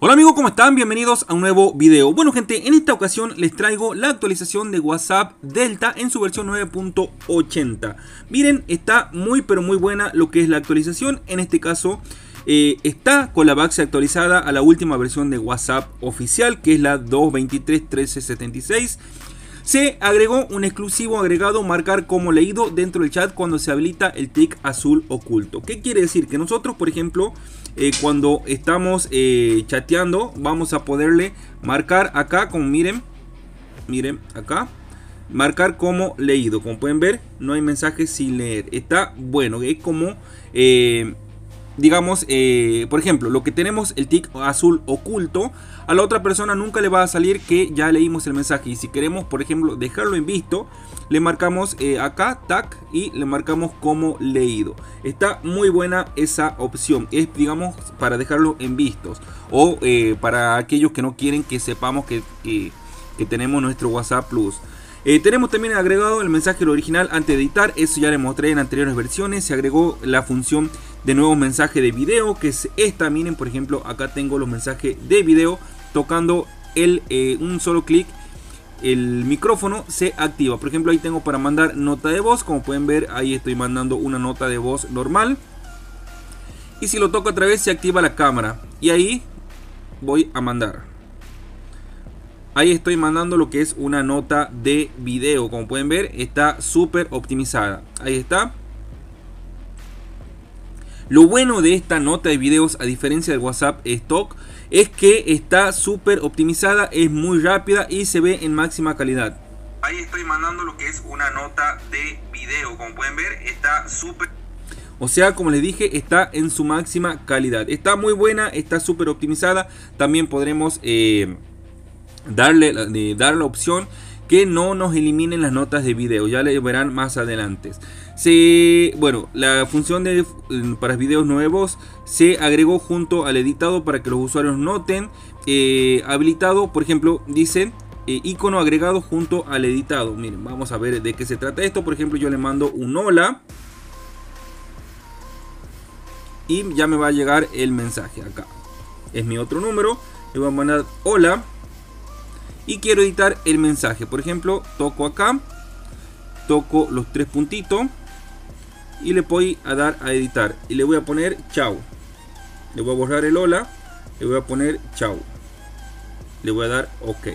Hola amigos, ¿cómo están? Bienvenidos a un nuevo video. Bueno gente, en esta ocasión les traigo la actualización de WhatsApp Delta en su versión 9.80. Miren, está muy pero muy buena lo que es la actualización. En este caso eh, está con la base actualizada a la última versión de WhatsApp oficial que es la 223.1376. Se agregó un exclusivo agregado marcar como leído dentro del chat cuando se habilita el tick azul oculto. ¿Qué quiere decir? Que nosotros, por ejemplo, eh, cuando estamos eh, chateando, vamos a poderle marcar acá, como miren, miren acá, marcar como leído. Como pueden ver, no hay mensajes sin leer. Está bueno, es como... Eh, digamos, eh, por ejemplo, lo que tenemos el tick azul oculto, a la otra persona nunca le va a salir que ya leímos el mensaje. Y si queremos, por ejemplo, dejarlo en visto, le marcamos eh, acá, tag, y le marcamos como leído. Está muy buena esa opción. Es, digamos, para dejarlo en vistos. O eh, para aquellos que no quieren que sepamos que, que, tenemos nuestro WhatsApp Plus. Tenemos también agregado el mensaje original antes de editar, eso ya le mostré en anteriores versiones, se agregó la función de nuevo mensaje de video, que es esta, miren por ejemplo acá tengo los mensajes de video, tocando el, eh, un solo clic el micrófono se activa, por ejemplo ahí tengo para mandar nota de voz, como pueden ver ahí estoy mandando una nota de voz normal, y si lo toco otra vez se activa la cámara, y ahí voy a mandar. Ahí estoy mandando lo que es una nota de video. Como pueden ver, está súper optimizada. Ahí está. Lo bueno de esta nota de videos, a diferencia del WhatsApp Stock, es que está súper optimizada, es muy rápida y se ve en máxima calidad. Ahí estoy mandando lo que es una nota de video. Como pueden ver, está súper... O sea, como les dije, está en su máxima calidad. Está muy buena, está súper optimizada. También podremos... Eh, darle, dar la opción que no nos eliminen las notas de video. Ya le verán más adelante. Se, bueno, la función de para videos nuevos se agregó junto al editado para que los usuarios noten. Eh, habilitado, por ejemplo, dice eh, icono agregado junto al editado. Miren, vamos a ver de qué se trata esto. Por ejemplo, yo le mando un hola. Y ya me va a llegar el mensaje acá. Es mi otro número. Le voy a mandar hola y quiero editar el mensaje. Por ejemplo, toco acá, toco los tres puntitos y le voy a dar a editar y le voy a poner chao. Le voy a borrar el hola, le voy a poner chao. Le voy a dar ok.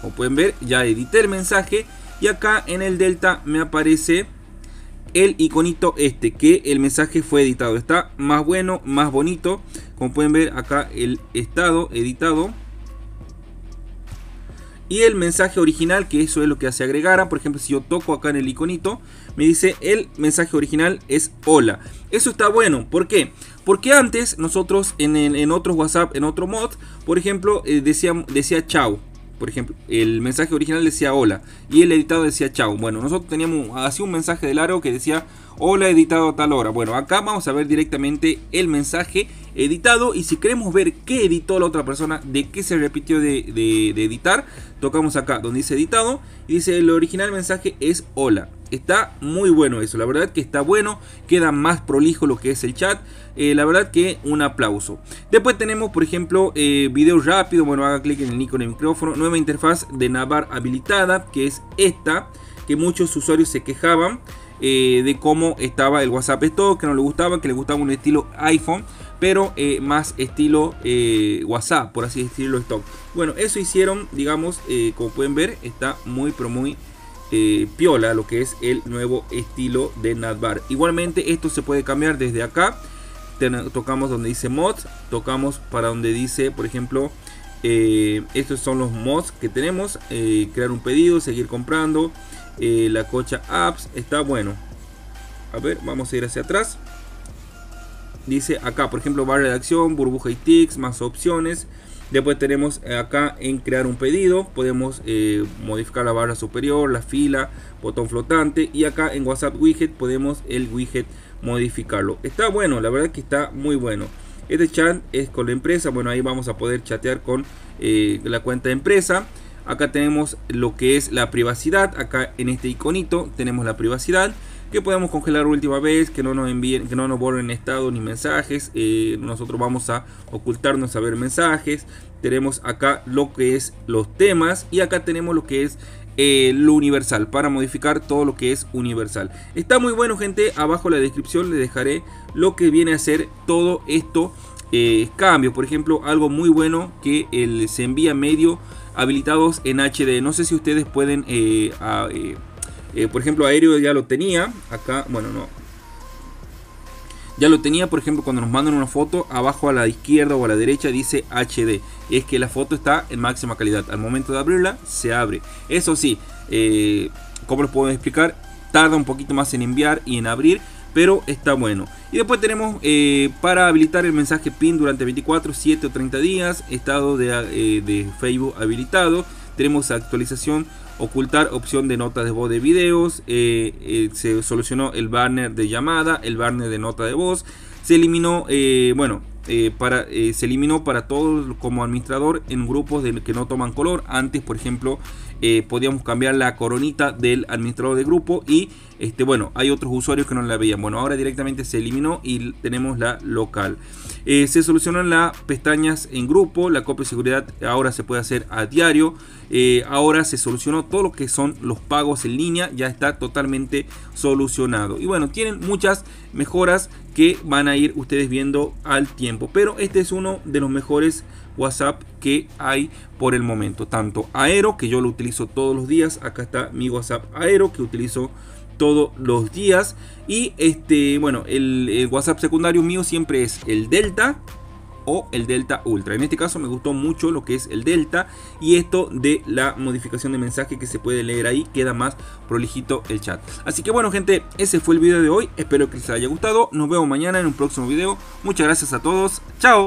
Como pueden ver, ya edité el mensaje y acá en el delta me aparece el iconito este que el mensaje fue editado. Está más bueno, más bonito. Como pueden ver acá el estado editado y el mensaje original, que eso es lo que hace agregara. Por ejemplo, si yo toco acá en el iconito, me dice el mensaje original es hola. Eso está bueno. ¿Por qué? Porque antes nosotros en, en otros WhatsApp, en otro mod, por ejemplo, eh, decía, decía chao. Por ejemplo, el mensaje original decía hola y el editado decía chao. Bueno, nosotros teníamos así un mensaje de largo que decía hola editado a tal hora. Bueno, acá vamos a ver directamente el mensaje editado y si queremos ver qué editó la otra persona, de qué se repitió de, de editar, tocamos acá donde dice editado y dice el original mensaje es hola. Está muy bueno eso, la verdad que está bueno, queda más prolijo lo que es el chat, eh, la verdad que un aplauso. Después tenemos por ejemplo eh, video rápido, bueno haga clic en el icono de micrófono, nueva interfaz de Navar habilitada, que es esta, que muchos usuarios se quejaban. Eh, de cómo estaba el WhatsApp Stock, que no le gustaba, que le gustaba un estilo iPhone, pero más estilo WhatsApp, por así decirlo, stock. Bueno, eso hicieron, digamos, como pueden ver, está muy, pero muy eh, piola lo que es el nuevo estilo de Navbar. Igualmente esto se puede cambiar desde acá. tocamos donde dice mods, tocamos para donde dice, por ejemplo, eh, estos son los mods que tenemos. Eh, crear un pedido, seguir comprando. la cocha apps está bueno. A ver, vamos a ir hacia atrás. Dice acá, por ejemplo, barra de acción, burbuja y ticks, más opciones. Después tenemos eh, acá en crear un pedido, podemos eh, modificar la barra superior, la fila, botón flotante y acá en WhatsApp widget podemos el widget modificarlo. Está bueno, la verdad que está muy bueno. Este chat es con la empresa, bueno ahí vamos a poder chatear con eh, la cuenta de empresa. Acá tenemos lo que es la privacidad, acá en este iconito tenemos la privacidad. Que podemos congelar última vez, que no nos envíen, que no nos borren estado ni mensajes. Eh, nosotros vamos a ocultarnos a ver mensajes. Tenemos acá lo que es los temas y acá tenemos lo que es eh, lo universal para modificar todo lo que es universal. Está muy bueno gente, abajo en la descripción les dejaré lo que viene a ser todo esto eh, cambio. Por ejemplo, algo muy bueno que el, se envía medio habilitados en HD. No sé si ustedes pueden, eh, eh, por ejemplo, aéreo ya lo tenía. Acá, bueno, no. Ya lo tenía, por ejemplo, cuando nos mandan una foto, abajo a la izquierda o a la derecha dice HD. Es que la foto está en máxima calidad. Al momento de abrirla, se abre. Eso sí, como les puedo explicar? Tarda un poquito más en enviar y en abrir pero está bueno. Y después tenemos eh, para habilitar el mensaje PIN durante 24, 7 o 30 días, estado de, eh, de Facebook habilitado. Tenemos actualización, ocultar opción de notas de voz de videos, eh, se solucionó el banner de llamada, el banner de nota de voz, se eliminó, bueno, para, se eliminó para todos como administrador en grupos de, que no toman color. Antes, por ejemplo, podíamos cambiar la coronita del administrador de grupo y este, bueno, hay otros usuarios que no la veían. Bueno, ahora directamente se eliminó y tenemos la local. Eh, se solucionan las pestañas en grupo, la copia de seguridad ahora se puede hacer a diario. Eh, ahora se solucionó todo lo que son los pagos en línea, ya está totalmente solucionado. Y bueno, tienen muchas mejoras que van a ir ustedes viendo al tiempo. Pero este es uno de los mejores WhatsApp que hay por el momento. Tanto Aero, que yo lo utilizo todos los días. Acá está mi WhatsApp Aero, que utilizo todos los días. Y este, bueno, el, WhatsApp secundario mío siempre es el Delta o el Delta Ultra. En este caso me gustó mucho lo que es el Delta y esto de la modificación de mensaje que se puede leer ahí, queda más prolijito el chat. Así que bueno gente, ese fue el video de hoy, espero que les haya gustado, nos vemos mañana en un próximo video, muchas gracias a todos, chao.